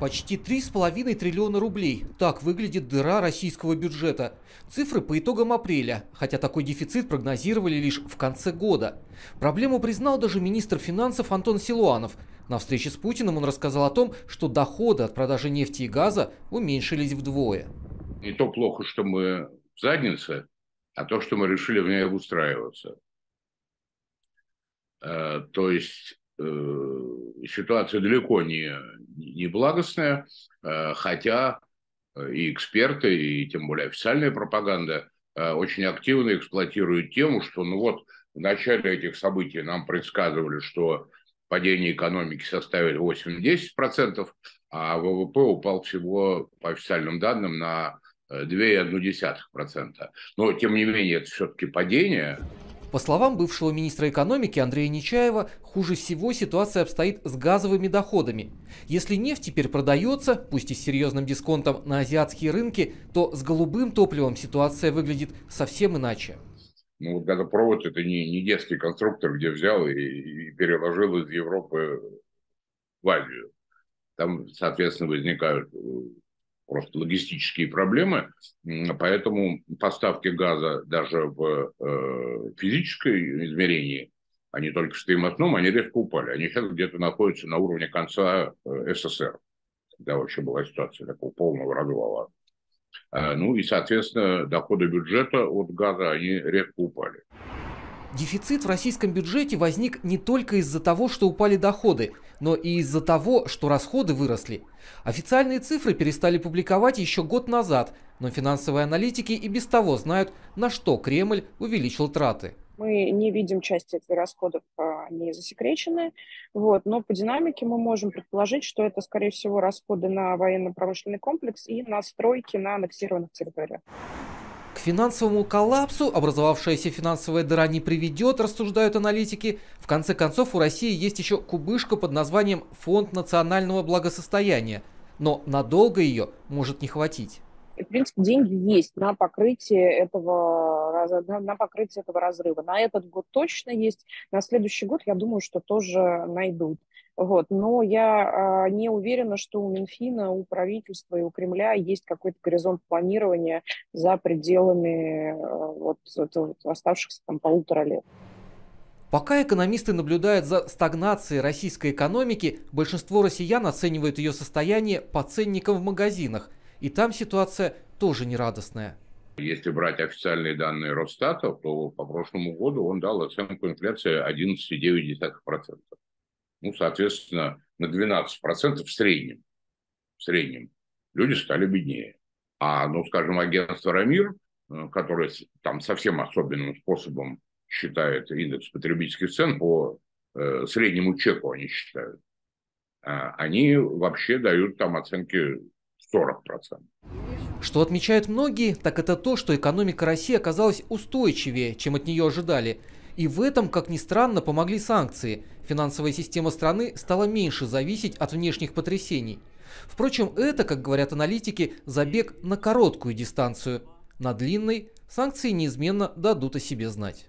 Почти 3,5 триллиона рублей. Так выглядит дыра российского бюджета. Цифры по итогам апреля, хотя такой дефицит прогнозировали лишь в конце года. Проблему признал даже министр финансов Антон Силуанов. На встрече с Путиным он рассказал о том, что доходы от продажи нефти и газа уменьшились вдвое. Не то плохо, что мы в заднице, а то, что мы решили в ней обустраиваться. Э, то есть э, ситуация далеко не, не благостная, э, хотя и эксперты, и тем более официальная пропаганда очень активно эксплуатируют тему, что ну вот в начале этих событий нам предсказывали, что падение экономики составит 8-10%, а ВВП упал всего, по официальным данным, на 2,1%. Но, тем не менее, это все-таки падение, по словам бывшего министра экономики Андрея Нечаева, хуже всего ситуация обстоит с газовыми доходами. Если нефть теперь продается, пусть и с серьезным дисконтом на азиатские рынки, то с голубым топливом ситуация выглядит совсем иначе. Ну вот газопровод это не, не детский конструктор, где взял и, и переложил из Европы в Азию. Там, соответственно, возникают э, просто логистические проблемы, поэтому поставки газа даже в э, физической измерении, а не только в стоимостном, они резко упали. Они сейчас где-то находятся на уровне конца э, СССР, когда вообще была ситуация такого полного развала. Э, ну и, соответственно, доходы бюджета от газа, они резко упали. Дефицит в российском бюджете возник не только из-за того, что упали доходы, но и из-за того, что расходы выросли. Официальные цифры перестали публиковать еще год назад, но финансовые аналитики и без того знают, на что Кремль увеличил траты. Мы не видим части этих расходов, а, они засекречены, вот, но по динамике мы можем предположить, что это, скорее всего, расходы на военно-промышленный комплекс и на стройки на аннексированных территориях. К финансовому коллапсу образовавшаяся финансовая дыра не приведет, рассуждают аналитики. В конце концов, у России есть еще кубышка под названием «Фонд национального благосостояния», но надолго ее может не хватить. В принципе, деньги есть на покрытие этого, на покрытие этого разрыва. На этот год точно есть. На следующий год, я думаю, что тоже найдут. Вот. Но я а, не уверена, что у Минфина, у правительства и у Кремля есть какой-то горизонт планирования за пределами а, вот, вот, оставшихся там полутора лет. Пока экономисты наблюдают за стагнацией российской экономики, большинство россиян оценивают ее состояние по ценникам в магазинах. И там ситуация тоже нерадостная. Если брать официальные данные Росстата, то по прошлому году он дал оценку инфляции 11,9%. Ну, соответственно, на 12% в среднем. В среднем. Люди стали беднее. А, ну, скажем, агентство «Рамир», э, которое там совсем особенным способом считает индекс потребительских цен по э, среднему чеку они считают. А, они вообще дают там оценки 40%. Что отмечают многие, так это то, что экономика России оказалась устойчивее, чем от нее ожидали – и в этом, как ни странно, помогли санкции. Финансовая система страны стала меньше зависеть от внешних потрясений. Впрочем, это, как говорят аналитики, забег на короткую дистанцию. На длинной санкции неизменно дадут о себе знать.